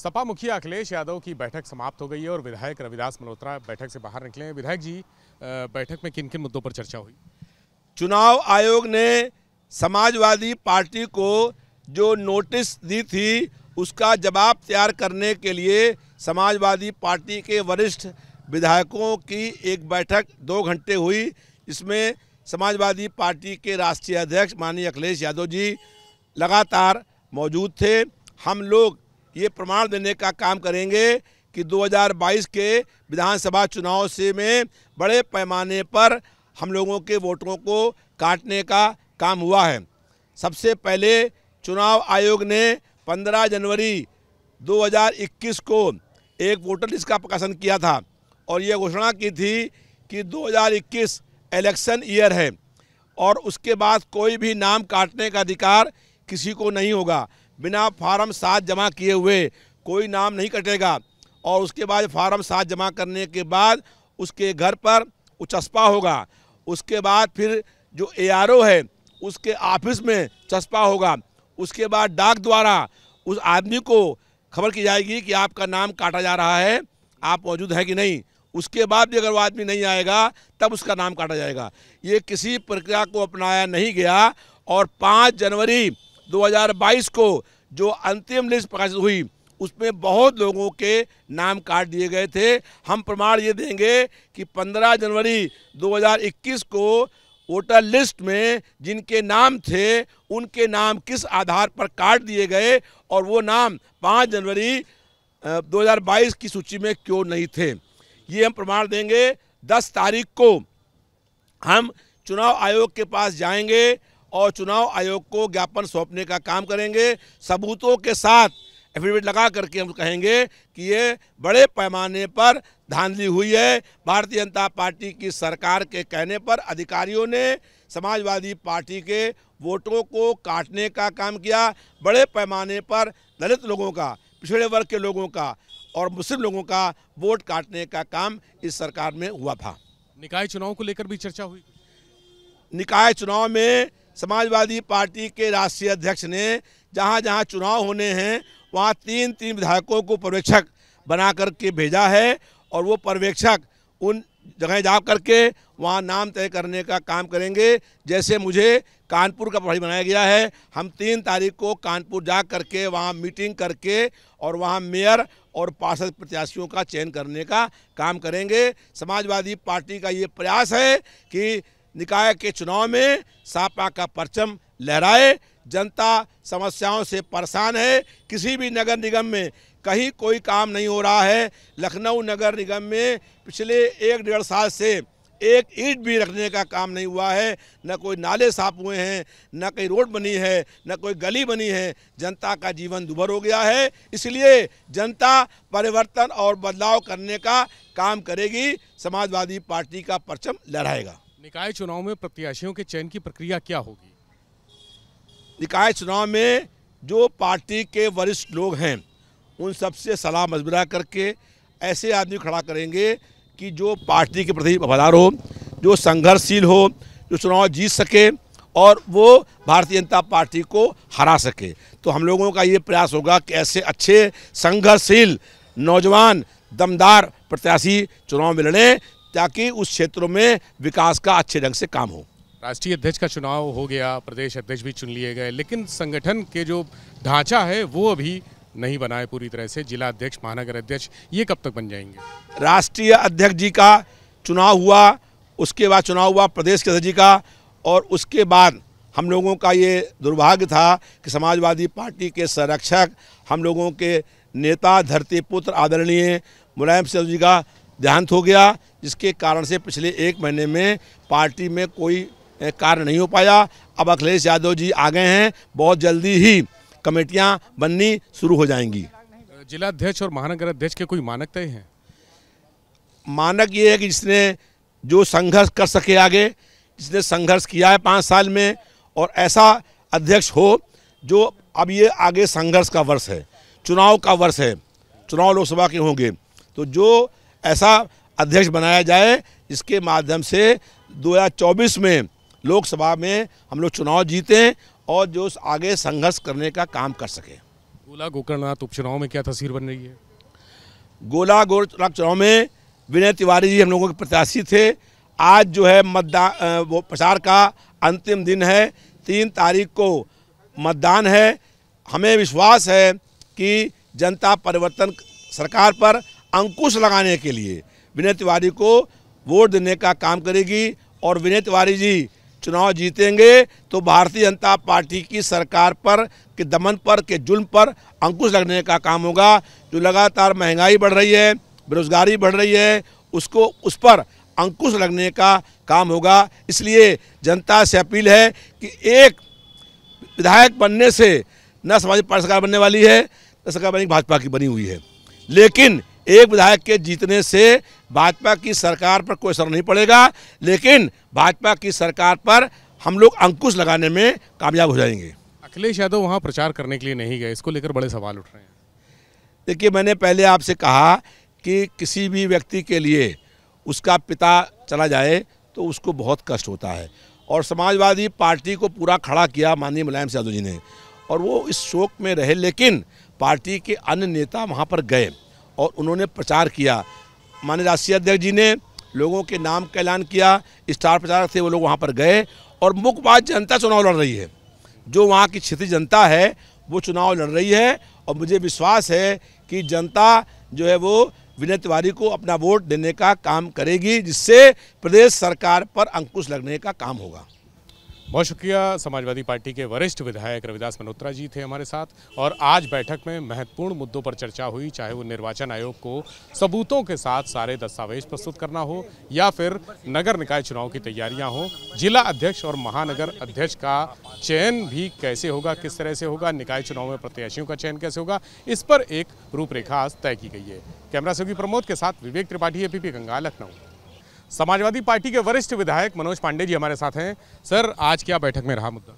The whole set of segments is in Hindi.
सपा मुखिया अखिलेश यादव की बैठक समाप्त हो गई है और विधायक रविदास मल्होत्रा बैठक से बाहर निकले हैं। विधायक जी बैठक में किन किन मुद्दों पर चर्चा हुई? चुनाव आयोग ने समाजवादी पार्टी को जो नोटिस दी थी, उसका जवाब तैयार करने के लिए समाजवादी पार्टी के वरिष्ठ विधायकों की एक बैठक दो घंटे हुई। इसमें समाजवादी पार्टी के राष्ट्रीय अध्यक्ष माननीय अखिलेश यादव जी लगातार मौजूद थे। हम लोग ये प्रमाण देने का काम करेंगे कि 2022 के विधानसभा चुनाव से में बड़े पैमाने पर हम लोगों के वोटों को काटने का काम हुआ है। सबसे पहले चुनाव आयोग ने 15 जनवरी 2021 को एक वोटर लिस्ट का प्रकाशन किया था और ये घोषणा की थी कि 2021 इलेक्शन ईयर है और उसके बाद कोई भी नाम काटने का अधिकार किसी को नहीं होगा। बिना फार्म सात जमा किए हुए कोई नाम नहीं कटेगा। और उसके बाद फार्म सात जमा करने के बाद उसके घर पर उचस्पा होगा। उसके बाद फिर जो एआरओ है, उसके ऑफ़िस में चस्पा होगा। उसके बाद डाक द्वारा उस आदमी को खबर की जाएगी कि आपका नाम काटा जा रहा है, आप मौजूद हैं कि नहीं। उसके बाद भी अगर वो आदमी नहीं आएगा, तब उसका नाम काटा जाएगा। ये किसी प्रक्रिया को अपनाया नहीं गया। और 5 जनवरी 2022 को जो अंतिम लिस्ट प्रकाशित हुई उसमें बहुत लोगों के नाम काट दिए गए थे। हम प्रमाण ये देंगे कि 15 जनवरी 2021 को वोटर लिस्ट में जिनके नाम थे उनके नाम किस आधार पर काट दिए गए और वो नाम 5 जनवरी अ, 2022 की सूची में क्यों नहीं थे। ये हम प्रमाण देंगे। 10 तारीख को हम चुनाव आयोग के पास जाएँगे। और चुनाव आयोग को ज्ञापन सौंपने का काम करेंगे। सबूतों के साथ एफिडेविट लगा करके हम कहेंगे कि ये बड़े पैमाने पर धांधली हुई है। भारतीय जनता पार्टी की सरकार के कहने पर अधिकारियों ने समाजवादी पार्टी के वोटों को काटने का काम किया। बड़े पैमाने पर दलित लोगों का पिछड़े वर्ग के लोगों का और मुस्लिम लोगों का वोट काटने का काम इस सरकार में हुआ था। निकाय चुनाव को लेकर भी चर्चा हुई। निकाय चुनाव में समाजवादी पार्टी के राष्ट्रीय अध्यक्ष ने जहाँ जहाँ चुनाव होने हैं, वहाँ तीन तीन विधायकों को पर्यवेक्षक बना करके भेजा है और वो पर्यवेक्षक उन जगह जा करके वहाँ नाम तय करने का काम करेंगे। जैसे मुझे कानपुर का प्रभारी बनाया गया है, हम तीन तारीख को कानपुर जा करके वहाँ मीटिंग करके और वहाँ मेयर और पार्षद प्रत्याशियों का चयन करने का काम करेंगे। समाजवादी पार्टी का ये प्रयास है कि निकाय के चुनाव में सापा का परचम लहराए। जनता समस्याओं से परेशान है। किसी भी नगर निगम में कहीं कोई काम नहीं हो रहा है। लखनऊ नगर निगम में पिछले एक डेढ़ साल से एक ईट भी रखने का काम नहीं हुआ है। न कोई नाले साफ़ हुए हैं, न कोई रोड बनी है, न कोई गली बनी है। जनता का जीवन दुभर हो गया है। इसलिए जनता परिवर्तन और बदलाव करने का काम करेगी। समाजवादी पार्टी का परचम लहराएगा। निकाय चुनाव में प्रत्याशियों के चयन की प्रक्रिया क्या होगी? निकाय चुनाव में जो पार्टी के वरिष्ठ लोग हैं, उन सबसे सलाह मशवरा करके ऐसे आदमी खड़ा करेंगे कि जो पार्टी के प्रति वफादार हो, जो संघर्षशील हो, जो चुनाव जीत सके और वो भारतीय जनता पार्टी को हरा सके। तो हम लोगों का ये प्रयास होगा कि ऐसे अच्छे संघर्षशील, नौजवान, दमदार प्रत्याशी चुनाव में लड़ें ताकि उस क्षेत्रों में विकास का अच्छे ढंग से काम हो। राष्ट्रीय अध्यक्ष का चुनाव हो गया प्रदेश अध्यक्ष भी चुन लिए गए लेकिन संगठन के जो ढांचा है वो अभी नहीं बनाए पूरी तरह से। जिला अध्यक्ष महानगर अध्यक्ष ये कब तक बन जाएँगे? राष्ट्रीय अध्यक्ष जी का चुनाव हुआ उसके बाद चुनाव हुआ प्रदेश के अध्यक्ष जी का और उसके बाद हम लोगों का ये दुर्भाग्य था कि समाजवादी पार्टी के संरक्षक हम लोगों के नेता धरती पुत्र आदरणीय मुलायम सिंह जी का देहांत हो गया जिसके कारण से पिछले एक महीने में पार्टी में कोई कार्य नहीं हो पाया। अब अखिलेश यादव जी आ गए हैं बहुत जल्दी ही कमेटियाँ बननी शुरू हो जाएँगी। जिला अध्यक्ष और महानगर अध्यक्ष के कोई मानक तय हैं? मानक ये है कि जिसने जो संघर्ष कर सके आगे जिसने संघर्ष किया है पाँच साल में और ऐसा अध्यक्ष हो जो अब ये आगे संघर्ष का वर्ष है चुनाव का वर्ष है चुनाव लोकसभा के होंगे तो जो ऐसा अध्यक्ष बनाया जाए जिसके माध्यम से 2024 में लोकसभा में हम लोग चुनाव जीतें और जो आगे संघर्ष करने का काम कर सकें। गोला गोकर्णनाथ उपचुनाव में क्या तस्वीर बन रही है? गोला गोरखनाथ चुनाव में विनय तिवारी जी हम लोगों के प्रत्याशी थे। आज जो है मतदान वो प्रचार का अंतिम दिन है। तीन तारीख को मतदान है। हमें विश्वास है कि जनता परिवर्तन सरकार पर अंकुश लगाने के लिए विनय तिवारी को वोट देने का काम करेगी और विनय तिवारी जी चुनाव जीतेंगे तो भारतीय जनता पार्टी की सरकार पर, के दमन पर, के जुल्म पर अंकुश लगने का काम होगा, जो लगातार महँगाई बढ़ रही है, बेरोजगारी बढ़ रही है, उसको, उस पर अंकुश लगने का काम होगा। इसलिए जनता से अपील है कि एक विधायक बनने से न समाजवादी पार्टी सरकार बनने वाली है, न सरकार बनी, भाजपा की बनी हुई है। लेकिन एक विधायक के जीतने से भाजपा की सरकार पर कोई असर नहीं पड़ेगा लेकिन भाजपा की सरकार पर हम लोग अंकुश लगाने में कामयाब हो जाएँगे। अखिलेश यादव वहाँ प्रचार करने के लिए नहीं गए इसको लेकर बड़े सवाल उठ रहे हैं। देखिए मैंने पहले आपसे कहा कि किसी भी व्यक्ति के लिए उसका पिता चला जाए तो उसको बहुत कष्ट होता है। और समाजवादी पार्टी को पूरा खड़ा किया माननीय मुलायम सिंह यादव जी ने। और वो इस शोक में रहे लेकिन पार्टी के अन्य नेता वहाँ पर गए। और उन्होंने प्रचार किया। माननीय राष्ट्रीय अध्यक्ष जी ने लोगों के नाम का ऐलान किया, स्टार प्रचारक थे वो लोग वहाँ पर गए और मुख्य बात जनता चुनाव लड़ रही है। जो वहाँ की क्षेत्रीय जनता है, वो चुनाव लड़ रही है और मुझे विश्वास है कि जनता जो है वो विनय तिवारी को अपना वोट देने का काम करेगी, जिससे प्रदेश सरकार पर अंकुश लगने का काम होगा। बहुत शुक्रिया। समाजवादी पार्टी के वरिष्ठ विधायक रविदास मल्होत्रा जी थे हमारे साथ और आज बैठक में महत्वपूर्ण मुद्दों पर चर्चा हुई, चाहे वो निर्वाचन आयोग को सबूतों के साथ सारे दस्तावेज़ प्रस्तुत करना हो या फिर नगर निकाय चुनाव की तैयारियाँ हो। जिला अध्यक्ष और महानगर अध्यक्ष का चयन भी कैसे होगा, किस तरह से होगा, निकाय चुनाव में प्रत्याशियों का चयन कैसे होगा, इस पर एक रूपरेखा आज तय की गई है। कैमरा सहयोगी प्रमोद के साथ विवेक त्रिपाठी, एपीपी गंगा, लखनऊ। समाजवादी पार्टी के वरिष्ठ विधायक मनोज पांडे जी हमारे साथ हैं। सर आज क्या बैठक में रहा मुद्दा?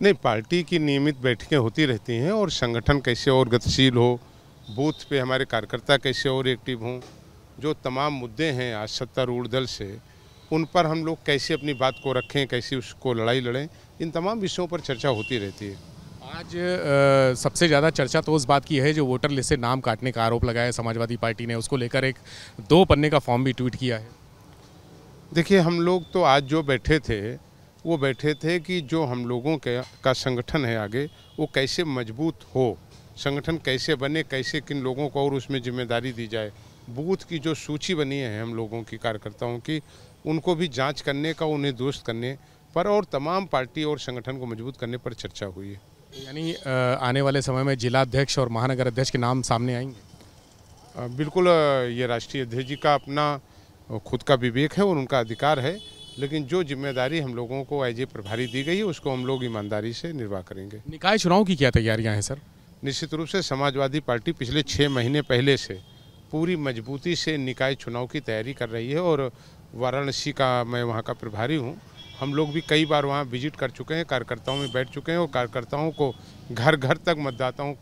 नहीं पार्टी की नियमित बैठकें होती रहती हैं और संगठन कैसे और गतिशील हो बूथ पे हमारे कार्यकर्ता कैसे और एक्टिव हों जो तमाम मुद्दे हैं आज सत्तारूढ़ दल से उन पर हम लोग कैसे अपनी बात को रखें कैसे उसको लड़ाई लड़ें इन तमाम विषयों पर चर्चा होती रहती है। आज अ, सबसे ज़्यादा चर्चा तो उस बात की है जो वोटर लिस्ट से नाम काटने का आरोप लगाया समाजवादी पार्टी ने। उसको लेकर एक दो पन्ने का फॉर्म भी ट्वीट किया है। देखिए हम लोग तो आज जो बैठे थे वो बैठे थे कि जो हम लोगों के का संगठन है आगे वो कैसे मज़बूत हो? संगठन कैसे बने कैसे किन लोगों को और उसमें ज़िम्मेदारी दी जाए? बूथ की जो सूची बनी है हम लोगों की कार्यकर्ताओं की उनको भी जाँच करने का उन्हें दुरुस्त करने पर और तमाम पार्टी और संगठन को मज़बूत करने पर चर्चा हुई है। यानी आने वाले समय में जिला अध्यक्ष और महानगर अध्यक्ष के नाम सामने आएँगे? बिल्कुल ये राष्ट्रीय अध्यक्ष जी का अपना खुद का विवेक है और उनका अधिकार है लेकिन जो ज़िम्मेदारी हम लोगों को एज ए प्रभारी दी गई है उसको हम लोग ईमानदारी से निर्वाह करेंगे। निकाय चुनाव की क्या तैयारियाँ हैं सर? निश्चित रूप से समाजवादी पार्टी पिछले छः महीने पहले से पूरी मजबूती से निकाय चुनाव की तैयारी कर रही है और वाराणसी का मैं वहाँ का प्रभारी हूँ। हम लोग भी कई बार वहाँ विज़िट कर चुके हैं कार्यकर्ताओं में बैठ चुके हैं और कार्यकर्ताओं को घर घर तक मतदाताओं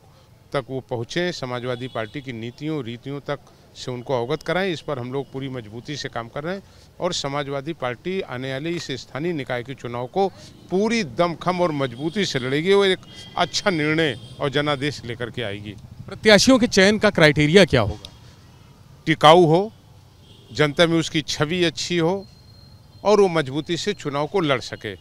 तक वो पहुँचे समाजवादी पार्टी की नीतियों रीतियों तक से उनको अवगत कराएँ इस पर हम लोग पूरी मजबूती से काम कर रहे हैं और समाजवादी पार्टी आने वाले इस स्थानीय निकाय के चुनाव को पूरी दमखम और मजबूती से लड़ेगी और एक अच्छा निर्णय और जनादेश लेकर के आएगी। प्रत्याशियों के चयन का क्राइटेरिया क्या होगा? टिकाऊ हो जनता में उसकी छवि अच्छी हो और वो मजबूती से चुनाव को लड़ सके।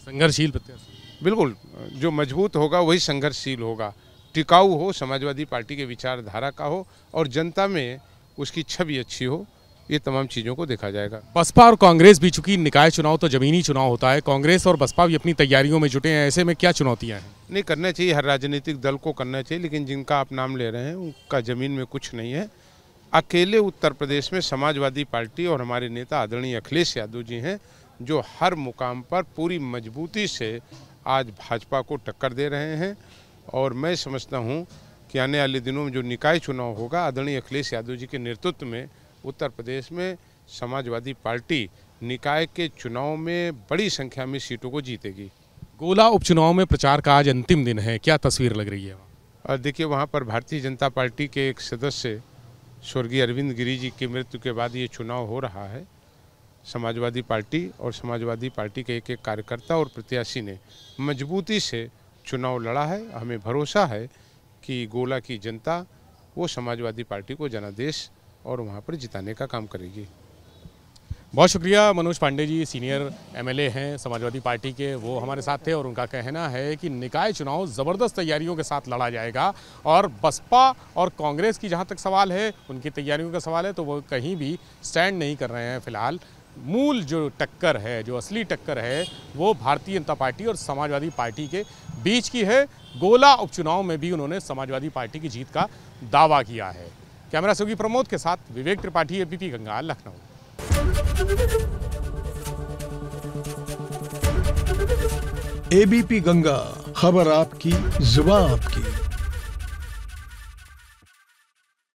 संघर्षशील प्रत्याशी। बिल्कुल जो मज़बूत होगा वही संघर्षशील होगा। टिकाऊ हो समाजवादी पार्टी के विचारधारा का हो और जनता में उसकी छवि अच्छी हो ये तमाम चीज़ों को देखा जाएगा। बसपा और कांग्रेस भी चूँकि निकाय चुनाव तो जमीनी चुनाव होता है कांग्रेस और बसपा भी अपनी तैयारियों में जुटे हैं ऐसे में क्या चुनौतियाँ हैं? नहीं करना चाहिए हर राजनीतिक दल को करना चाहिए लेकिन जिनका आप नाम ले रहे हैं उनका ज़मीन में कुछ नहीं है। अकेले उत्तर प्रदेश में समाजवादी पार्टी और हमारे नेता आदरणीय अखिलेश यादव जी हैं जो हर मुकाम पर पूरी मजबूती से आज भाजपा को टक्कर दे रहे हैं। और मैं समझता हूँ कि आने वाले दिनों में जो निकाय चुनाव होगा आदरणीय अखिलेश यादव जी के नेतृत्व में उत्तर प्रदेश में समाजवादी पार्टी निकाय के चुनाव में बड़ी संख्या में सीटों को जीतेगी। गोला उपचुनाव में प्रचार का आज अंतिम दिन है। क्या तस्वीर लग रही है वहाँ? और देखिए वहाँ पर भारतीय जनता पार्टी के एक सदस्य स्वर्गीय अरविंद गिरी जी की मृत्यु के बाद ये चुनाव हो रहा है। समाजवादी पार्टी और समाजवादी पार्टी के एक एक कार्यकर्ता और प्रत्याशी ने मजबूती से चुनाव लड़ा है, हमें भरोसा है कि गोला की जनता वो समाजवादी पार्टी को जनादेश और वहाँ पर जिताने का काम करेगी। बहुत शुक्रिया मनोज पांडे जी, सीनियर एमएलए हैं समाजवादी पार्टी के, वो हमारे साथ थे और उनका कहना है कि निकाय चुनाव ज़बरदस्त तैयारियों के साथ लड़ा जाएगा और बसपा और कांग्रेस की जहाँ तक सवाल है, उनकी तैयारियों का सवाल है तो वो कहीं भी स्टैंड नहीं कर रहे हैं फ़िलहाल। मूल जो टक्कर है, जो असली टक्कर है, वो भारतीय जनता पार्टी और समाजवादी पार्टी के बीच की है। गोला उपचुनाव में भी उन्होंने समाजवादी पार्टी की जीत का दावा किया है। कैमरा सहयोगी प्रमोद के साथ विवेक त्रिपाठी, एबीपी गंगा लखनऊ। एबीपी गंगा, खबर आपकी, जुबा आपकी।